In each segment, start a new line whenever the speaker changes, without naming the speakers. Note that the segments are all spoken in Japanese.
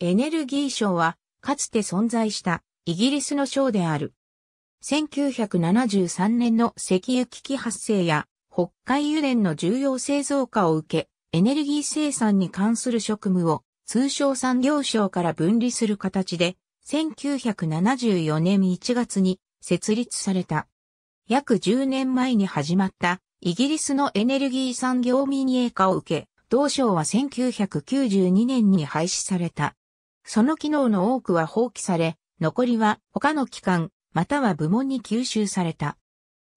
エネルギー省は、かつて存在したイギリスの省である。1973年の石油危機発生や北海油田の重要性増加を受け、エネルギー生産に関する職務を通商産業省から分離する形で、1974年1月に設立された。約10年前に始まったイギリスのエネルギー産業民営化を受け、同省は1992年に廃止された。その機能の多くは放棄され、残りは他の機関、または部門に吸収された。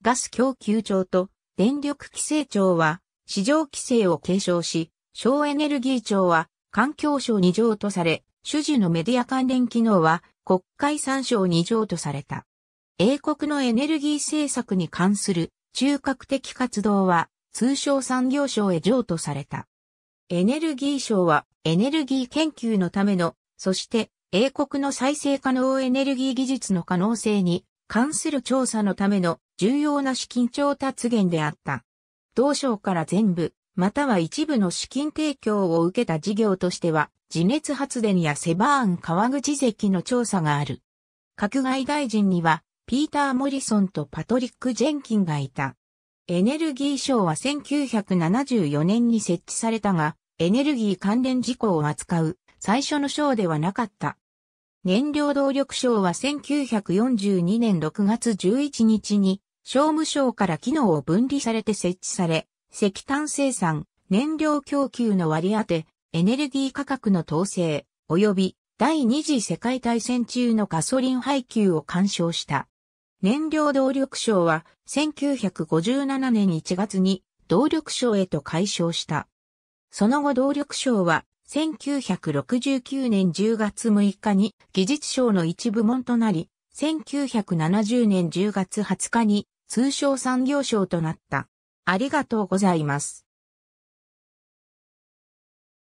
ガス供給庁と電力規制庁は市場規制を継承し、省エネルギー庁は環境省に譲渡され、主事のメディア関連機能は国会参省に譲渡された。英国のエネルギー政策に関する中核的活動は通商産業省へ譲渡された。エネルギー省はエネルギー研究のための、そして英国の再生可能エネルギー技術の可能性に関する調査のための重要な資金調達源であった。同省から全部、または一部の資金提供を受けた事業としては、地熱発電やセバーン川口関の調査がある。閣外大臣には、ピーター・モリソンとパトリック・ジェンキンがいた。エネルギー省は1974年に設置されたが、エネルギー関連事項を扱う最初の省ではなかった。燃料動力省は1942年6月11日に商務省から機能を分離されて設置され、石炭生産、燃料供給の割り当て、エネルギー価格の統制、及び第二次世界大戦中のガソリン配給を干渉した。燃料動力省は1957年1月に動力省へと改称した。その後動力省は1969年10月6日に技術省の一部門となり、1970年10月20日に通商産業省となった。ありがとうございます。